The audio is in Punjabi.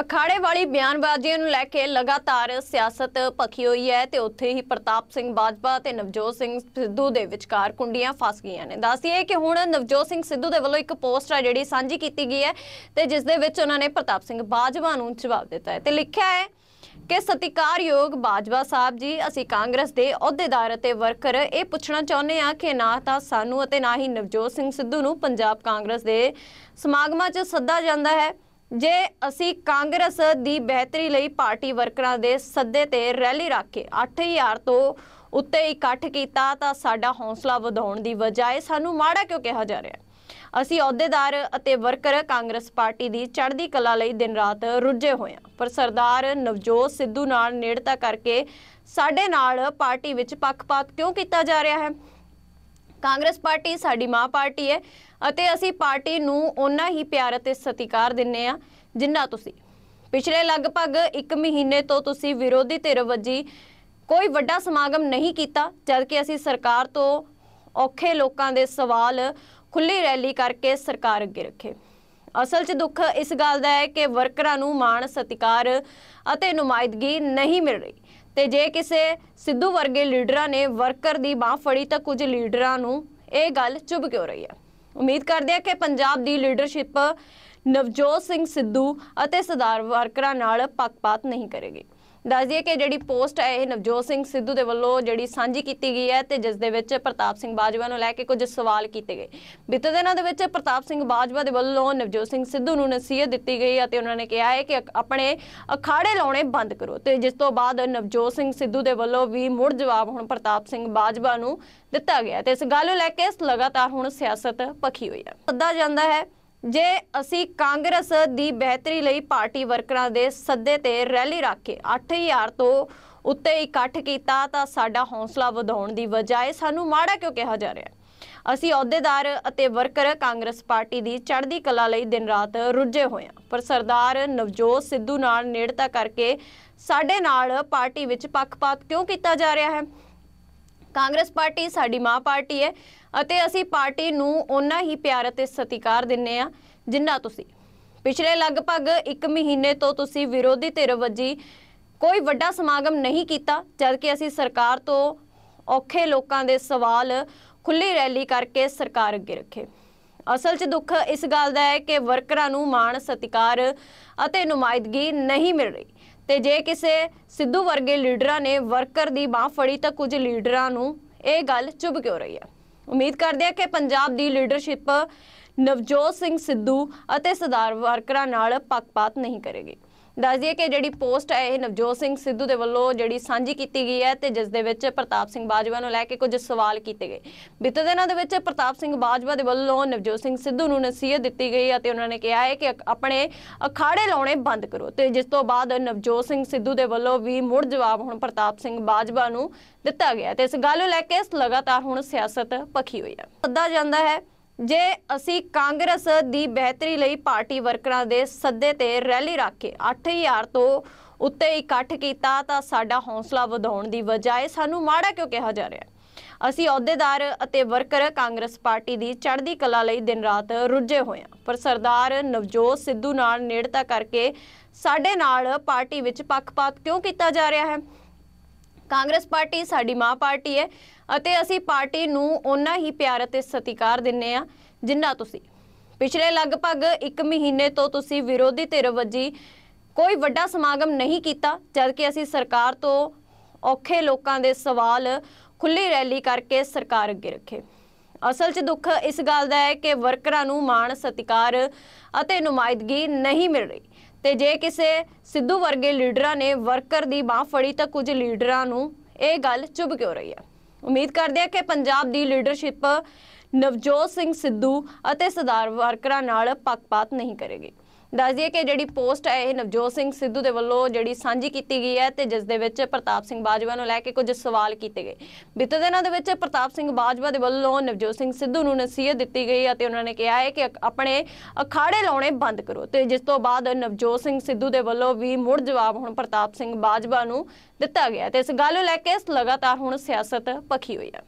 ਅਖਾੜੇ ਵਾਲੀ ਬਿਆਨਬਾਜ਼ੀਆਂ ਨੂੰ ਲੈ ਕੇ ਲਗਾਤਾਰ ਸਿਆਸਤ ਭਖੀ ਹੋਈ ਹੈ ਤੇ ਉੱਥੇ ਹੀ ਪ੍ਰਤਾਪ ਸਿੰਘ ਬਾਜਵਾ ਤੇ ਨਵਜੋਤ ਸਿੰਘ ਸਿੱਧੂ ਦੇ ਵਿਚਕਾਰ ਕੁੰਡੀਆਂ ਫਸ ਗਈਆਂ ਨੇ। ਦੱਸੀਏ ਕਿ ਹੁਣ ਨਵਜੋਤ ਸਿੰਘ ਸਿੱਧੂ ਦੇ ਵੱਲੋਂ ਇੱਕ ਪੋਸਟ ਆ ਜਿਹੜੀ ਸਾਂਝੀ ਕੀਤੀ ਗਈ ਹੈ ਤੇ ਜਿਸ ਦੇ ਵਿੱਚ ਉਹਨਾਂ ਨੇ ਪ੍ਰਤਾਪ ਸਿੰਘ ਬਾਜਵਾ ਨੂੰ ਜਵਾਬ ਦਿੱਤਾ ਹੈ ਤੇ ਲਿਖਿਆ ਹੈ ਕਿ ਸਤਿਕਾਰਯੋਗ ਬਾਜਵਾ ਸਾਹਿਬ ਜੀ, ਅਸੀਂ ਕਾਂਗਰਸ ਦੇ ਅਹੁਦੇਦਾਰ ਅਤੇ ਵਰਕਰ, ਇਹ ਪੁੱਛਣਾ ਚਾਹੁੰਦੇ ਆ ਕਿ ਨਾ ਤਾਂ ਸਾਨੂੰ ਅਤੇ ਨਾ ਹੀ ਨਵਜੋਤ ਸਿੰਘ ਸਿੱਧੂ ਨੂੰ ਪੰਜਾਬ ਕਾਂਗਰਸ ਦੇ ਸਮਾਗਮਾਂ 'ਚ ਸੱਦਾ ਜਾਂਦਾ ਹੈ। ਜੇ ਅਸੀਂ ਕਾਂਗਰਸ ਦੀ ਬਿਹਤਰੀ ਲਈ ਪਾਰਟੀ ਵਰਕਰਾਂ ਦੇ ਸੱਦੇ ਤੇ ਰੈਲੀ ਰੱਖ ਕੇ 8000 ਤੋਂ ਉੱਤੇ ਇਕੱਠ ਕੀਤਾ, ਤਾਂ ਸਾਡਾ ਹੌਸਲਾ ਵਧਾਉਣ ਦੀ ਬਜਾਏ ਸਾਨੂੰ ਮਾੜਾ ਕਿਉਂ ਕਿਹਾ ਜਾ ਰਿਹਾ? ਅਸੀਂ ਅਹੁਦੇਦਾਰ ਅਤੇ ਵਰਕਰ ਕਾਂਗਰਸ ਪਾਰਟੀ ਦੀ ਚੜ੍ਹਦੀ ਕਲਾ ਲਈ ਦਿਨ ਰਾਤ ਰੁੱਝੇ ਹੋਏ ਹਾਂ। ਪਰ ਸਰਦਾਰ ਨਵਜੋਤ ਸਿੱਧੂ ਨਾਲ ਨੇੜਤਾ ਕਰਕੇ ਸਾਡੇ ਨਾਲ ਪਾਰਟੀ ਵਿੱਚ ਪੱਖਪਾਤ ਕਿਉਂ ਕੀਤਾ ਜਾ ਰਿਹਾ ਹੈ? ਕਾਂਗਰਸ ਪਾਰਟੀ ਸਾਡੀ ਮਾਂ ਪਾਰਟੀ ਹੈ ਅਤੇ ਅਸੀਂ ਪਾਰਟੀ ਨੂੰ ਓਨਾ ਹੀ ਪਿਆਰ ਅਤੇ ਸਤਿਕਾਰ ਦਿੰਨੇ ਆ ਜਿੰਨਾ ਤੁਸੀਂ। ਪਿਛਲੇ ਲਗਭਗ 1 ਮਹੀਨੇ ਤੋਂ ਤੁਸੀਂ ਵਿਰੋਧੀ ਧਿਰ ਵੱਜੀ ਕੋਈ ਵੱਡਾ ਸਮਾਗਮ ਨਹੀਂ ਕੀਤਾ, ਜਦਕਿ ਅਸੀਂ ਸਰਕਾਰ ਤੋਂ ਔਖੇ ਲੋਕਾਂ ਦੇ ਸਵਾਲ ਖੁੱਲੀ ਰੈਲੀ ਕਰਕੇ ਸਰਕਾਰ ਅੱਗੇ ਰੱਖੇ। ਅਸਲ 'ਚ ਦੁੱਖ ਇਸ ਗੱਲ ਦਾ ਹੈ ਕਿ ਵਰਕਰਾਂ ਨੂੰ ਮਾਣ, ਸਤਿਕਾਰ ਅਤੇ ਨੁਮਾਇੰਦਗੀ ਨਹੀਂ ਮਿਲ ਰਹੀ। ਤੇ ਜੇ ਕਿਸੇ ਸਿੱਧੂ ਵਰਗੇ ਲੀਡਰਾਂ ਨੇ ਵਰਕਰ ਦੀ ਬਾਹ ਫੜੀ ਤਾਂ ਕੁਝ ਲੀਡਰਾਂ ਨੂੰ ਇਹ ਗੱਲ ਚੁੱਭ ਕਿਉਂ ਰਹੀ ਹੈ? ਉਮੀਦ ਕਰਦੇ ਹਾਂ ਕਿ ਪੰਜਾਬ ਦੀ ਲੀਡਰਸ਼ਿਪ ਨਵਜੋਤ ਸਿੰਘ ਸਿੱਧੂ ਅਤੇ ਸਰਦਾਰ ਵਰਕਰਾਂ ਨਾਲ ਪੱਖਪਾਤ ਨਹੀਂ ਕਰੇਗੀ। ਦੱਸ ਦਈਏ ਕਿ ਜਿਹੜੀ ਪੋਸਟ ਹੈ, ਇਹ ਨਵਜੋਤ ਸਿੰਘ ਸਿੱਧੂ ਦੇ ਵੱਲੋਂ ਜਿਹੜੀ ਸਾਂਝੀ ਕੀਤੀ ਗਈ ਹੈ ਤੇ ਜਿਸ ਦੇ ਵਿੱਚ ਪ੍ਰਤਾਪ ਸਿੰਘ ਬਾਜਵਾ ਨੂੰ ਲੈ ਕੇ ਕੁਝ ਸਵਾਲ ਕੀਤੇ ਗਏ। ਬੀਤੇ ਦਿਨਾਂ ਦੇ ਵਿੱਚ ਪ੍ਰਤਾਪ ਸਿੰਘ ਬਾਜਵਾ ਦੇ ਵੱਲੋਂ ਨਵਜੋਤ ਸਿੰਘ ਸਿੱਧੂ ਨੂੰ ਨਸੀਹਤ ਦਿੱਤੀ ਗਈ ਅਤੇ ਉਹਨਾਂ ਨੇ ਕਿਹਾ ਹੈ ਕਿ ਆਪਣੇ ਅਖਾੜੇ ਲਾਉਣੇ ਬੰਦ ਕਰੋ ਤੇ ਜਿਸ ਤੋਂ ਬਾਅਦ ਨਵਜੋਤ ਸਿੰਘ ਸਿੱਧੂ ਦੇ ਵੱਲੋਂ ਵੀ ਮੁੜ ਜਵਾਬ ਹੁਣ ਪ੍ਰਤਾਪ ਸਿੰਘ ਬਾਜਵਾ ਨੂੰ ਦਿੱਤਾ ਗਿਆ ਤੇ ਇਸ ਗੱਲ ਨੂੰ ਲੈ ਕੇ ਲਗਾਤਾਰ ਹੁਣ ਸਿਆਸਤ ਭਖੀ ਹੋਈ ਹੈ। ਸੱਦਾ ਜਾਂਦਾ ਹੈ ਜੇ ਅਸੀਂ ਕਾਂਗਰਸ ਦੀ ਬਿਹਤਰੀ ਲਈ ਪਾਰਟੀ ਵਰਕਰਾਂ ਦੇ ਸੱਦੇ ਤੇ ਰੈਲੀ ਰੱਖ ਕੇ 8000 ਤੋਂ ਉੱਤੇ ਇਕੱਠ ਕੀਤਾ, ਤਾਂ ਸਾਡਾ ਹੌਸਲਾ ਵਧਾਉਣ ਦੀ ਬਜਾਏ ਸਾਨੂੰ ਮਾੜਾ ਕਿਉਂ ਕਿਹਾ ਜਾ ਰਿਹਾ? ਅਸੀਂ ਅਹੁਦੇਦਾਰ ਅਤੇ ਵਰਕਰ ਕਾਂਗਰਸ ਪਾਰਟੀ ਦੀ ਚੜ੍ਹਦੀ ਕਲਾ ਲਈ ਦਿਨ ਰਾਤ ਰੁੱਝੇ ਹੋਏ ਹਾਂ। ਪਰ ਸਰਦਾਰ ਨਵਜੋਤ ਸਿੱਧੂ ਨਾਲ ਨੇੜਤਾ ਕਰਕੇ ਸਾਡੇ ਨਾਲ ਪਾਰਟੀ ਵਿੱਚ ਪੱਖਪਾਤ ਕਿਉਂ ਕੀਤਾ ਜਾ ਰਿਹਾ ਹੈ? ਕਾਂਗਰਸ ਪਾਰਟੀ ਸਾਡੀ ਮਾਂ ਪਾਰਟੀ ਹੈ ਅਤੇ ਅਸੀਂ ਪਾਰਟੀ ਨੂੰ ਓਨਾ ਹੀ ਪਿਆਰ ਅਤੇ ਸਤਿਕਾਰ ਦਿੰਨੇ ਆ ਜਿੰਨਾ ਤੁਸੀਂ। ਪਿਛਲੇ ਲਗਭਗ 1 ਮਹੀਨੇ ਤੋਂ ਤੁਸੀਂ ਵਿਰੋਧੀ ਧਿਰ ਵਜੀ ਕੋਈ ਵੱਡਾ ਸਮਾਗਮ ਨਹੀਂ ਕੀਤਾ, ਜਦਕਿ ਅਸੀਂ ਸਰਕਾਰ ਤੋਂ ਔਖੇ ਲੋਕਾਂ ਦੇ ਸਵਾਲ ਖੁੱਲੀ ਰੈਲੀ ਕਰਕੇ ਸਰਕਾਰ ਅੱਗੇ ਰੱਖੇ। ਅਸਲ 'ਚ ਦੁੱਖ ਇਸ ਗੱਲ ਦਾ ਹੈ ਕਿ ਵਰਕਰਾਂ ਨੂੰ ਮਾਣ, ਸਤਿਕਾਰ ਅਤੇ ਨੁਮਾਇੰਦਗੀ ਨਹੀਂ ਮਿਲ ਰਹੀ। ਤੇ ਜੇ ਕਿਸੇ ਸਿੱਧੂ ਵਰਗੇ ਲੀਡਰਾਂ ਨੇ ਵਰਕਰ ਦੀ ਬਾਹ ਫੜੀ ਤਾਂ ਕੁਝ ਲੀਡਰਾਂ ਨੂੰ ਇਹ ਗੱਲ ਚੁੱਭ ਕਿਉਂ ਰਹੀ ਹੈ? ਉਮੀਦ ਕਰਦੇ ਆ ਕਿ ਪੰਜਾਬ ਦੀ ਲੀਡਰਸ਼ਿਪ ਨਵਜੋਤ ਸਿੰਘ ਸਿੱਧੂ ਅਤੇ ਸਰਦਾਰ ਵਰਕਰਾਂ ਨਾਲ ਪੱਖਪਾਤ ਨਹੀਂ ਕਰੇਗੀ। ਦੱਸ ਦਈਏ ਕਿ ਜਿਹੜੀ ਪੋਸਟ ਹੈ, ਇਹ ਨਵਜੋਤ ਸਿੰਘ ਸਿੱਧੂ ਦੇ ਵੱਲੋਂ ਜਿਹੜੀ ਸਾਂਝੀ ਕੀਤੀ ਗਈ ਹੈ ਤੇ ਜਿਸ ਦੇ ਵਿੱਚ ਪ੍ਰਤਾਪ ਸਿੰਘ ਬਾਜਵਾ ਨੂੰ ਲੈ ਕੇ ਕੁਝ ਸਵਾਲ ਕੀਤੇ ਗਏ। ਬੀਤੇ ਦਿਨਾਂ ਦੇ ਵਿੱਚ ਪ੍ਰਤਾਪ ਸਿੰਘ ਬਾਜਵਾ ਦੇ ਵੱਲੋਂ ਨਵਜੋਤ ਸਿੰਘ ਸਿੱਧੂ ਨੂੰ ਨਸੀਹਤ ਦਿੱਤੀ ਗਈ ਅਤੇ ਉਹਨਾਂ ਨੇ ਕਿਹਾ ਹੈ ਕਿ ਆਪਣੇ ਅਖਾੜੇ ਲਾਉਣੇ ਬੰਦ ਕਰੋ ਤੇ ਜਿਸ ਤੋਂ ਬਾਅਦ ਨਵਜੋਤ ਸਿੰਘ ਸਿੱਧੂ ਦੇ ਵੱਲੋਂ ਵੀ ਮੁੜ ਜਵਾਬ ਹੁਣ ਪ੍ਰਤਾਪ ਸਿੰਘ ਬਾਜਵਾ ਨੂੰ ਦਿੱਤਾ ਗਿਆ ਤੇ ਇਸ ਗੱਲ ਨੂੰ ਲੈ ਕੇ ਲਗਾਤਾਰ ਹੁਣ ਸਿਆਸਤ ਪਖੀ ਹੋਈ ਹੈ। ਸੱਦਾ ਜਾਂਦਾ ਹੈ ਜੇ ਅਸੀਂ ਕਾਂਗਰਸ ਦੀ ਬਿਹਤਰੀ ਲਈ ਪਾਰਟੀ ਵਰਕਰਾਂ ਦੇ ਸੱਦੇ ਤੇ ਰੈਲੀ ਰੱਖ ਕੇ 8000 ਤੋਂ ਉੱਤੇ ਇਕੱਠ ਕੀਤਾ, ਤਾਂ ਸਾਡਾ ਹੌਸਲਾ ਵਧਾਉਣ ਦੀ ਬਜਾਏ ਸਾਨੂੰ ਮਾੜਾ ਕਿਉਂ ਕਿਹਾ ਜਾ ਰਿਹਾ? ਅਸੀਂ ਅਹੁਦੇਦਾਰ ਅਤੇ ਵਰਕਰ ਕਾਂਗਰਸ ਪਾਰਟੀ ਦੀ ਚੜ੍ਹਦੀ ਕਲਾ ਲਈ ਦਿਨ ਰਾਤ ਰੁੱਝੇ ਹੋਏ ਹਾਂ। ਪਰ ਸਰਦਾਰ ਨਵਜੋਤ ਸਿੱਧੂ ਨਾਲ ਨੇੜਤਾ ਕਰਕੇ ਸਾਡੇ ਨਾਲ ਪਾਰਟੀ ਵਿੱਚ ਪੱਖਪਾਤ ਕਿਉਂ ਕੀਤਾ ਜਾ ਰਿਹਾ ਹੈ? ਕਾਂਗਰਸ ਪਾਰਟੀ ਸਾਡੀ ਮਾਂ ਪਾਰਟੀ ਹੈ ਅਤੇ ਅਸੀਂ ਪਾਰਟੀ ਨੂੰ ਓਨਾ ਹੀ ਪਿਆਰ ਅਤੇ ਸਤਿਕਾਰ ਦਿੰਨੇ ਆ, ਜਿੰਨਾ ਤੁਸੀਂ। ਪਿਛਲੇ ਲਗਭਗ 1 ਮਹੀਨੇ ਤੋਂ ਤੁਸੀਂ ਵਿਰੋਧੀ ਧਿਰ ਵਜੀ ਕੋਈ ਵੱਡਾ ਸਮਾਗਮ ਨਹੀਂ ਕੀਤਾ, ਜਦਕਿ ਅਸੀਂ ਸਰਕਾਰ ਤੋਂ ਔਖੇ ਲੋਕਾਂ ਦੇ ਸਵਾਲ ਖੁੱਲੀ ਰੈਲੀ ਕਰਕੇ ਸਰਕਾਰ ਅੱਗੇ ਰੱਖੇ। ਅਸਲ 'ਚ ਦੁੱਖ ਇਸ ਗੱਲ ਦਾ ਹੈ ਕਿ ਵਰਕਰਾਂ ਨੂੰ ਮਾਣ, ਸਤਿਕਾਰ ਅਤੇ ਨੁਮਾਇੰਦਗੀ ਨਹੀਂ ਮਿਲ ਰਹੀ। ਤੇ ਜੇ ਕਿਸੇ ਸਿੱਧੂ ਵਰਗੇ ਲੀਡਰਾਂ ਨੇ ਵਰਕਰ ਦੀ ਬਾਹ ਫੜੀ ਤਾਂ ਕੁਝ ਲੀਡਰਾਂ ਨੂੰ ਇਹ ਗੱਲ ਚੁੱਭ ਕਿਉਂ ਰਹੀ ਹੈ? ਉਮੀਦ ਕਰਦੇ ਹਾਂ ਕਿ ਪੰਜਾਬ ਦੀ ਲੀਡਰਸ਼ਿਪ ਨਵਜੋਤ ਸਿੰਘ ਸਿੱਧੂ ਅਤੇ ਸਰਦਾਰ ਵਰਕਰਾਂ ਨਾਲ ਪੱਖਪਾਤ ਨਹੀਂ ਕਰੇਗੀ। ਦੱਸ ਦਈਏ ਕਿ ਜਿਹੜੀ ਪੋਸਟ ਹੈ, ਇਹ ਨਵਜੋਤ ਸਿੰਘ ਸਿੱਧੂ ਦੇ ਵੱਲੋਂ ਜਿਹੜੀ ਸਾਂਝੀ ਕੀਤੀ ਗਈ ਹੈ ਤੇ ਜਿਸ ਦੇ ਵਿੱਚ ਪ੍ਰਤਾਪ ਸਿੰਘ ਬਾਜਵਾ ਨੂੰ ਲੈ ਕੇ ਕੁਝ ਸਵਾਲ ਕੀਤੇ ਗਏ। ਬੀਤੇ ਦਿਨਾਂ ਦੇ ਵਿੱਚ ਪ੍ਰਤਾਪ ਸਿੰਘ ਬਾਜਵਾ ਦੇ ਵੱਲੋਂ ਨਵਜੋਤ ਸਿੰਘ ਸਿੱਧੂ ਨੂੰ ਨਸੀਹਤ ਦਿੱਤੀ ਗਈ ਅਤੇ ਉਹਨਾਂ ਨੇ ਕਿਹਾ ਹੈ ਕਿ ਆਪਣੇ ਅਖਾੜੇ ਲਾਉਣੇ ਬੰਦ ਕਰੋ ਤੇ ਜਿਸ ਤੋਂ ਬਾਅਦ ਨਵਜੋਤ ਸਿੰਘ ਸਿੱਧੂ ਦੇ ਵੱਲੋਂ ਵੀ ਮੁੜ ਜਵਾਬ ਹੁਣ ਪ੍ਰਤਾਪ ਸਿੰਘ ਬਾਜਵਾ ਨੂੰ ਦਿੱਤਾ ਗਿਆ ਤੇ ਇਸ ਗੱਲ ਨੂੰ ਲੈ ਕੇ ਲਗਾਤਾਰ ਹੁਣ ਸਿਆਸਤ ਭਖੀ ਹੋਈ ਹੈ।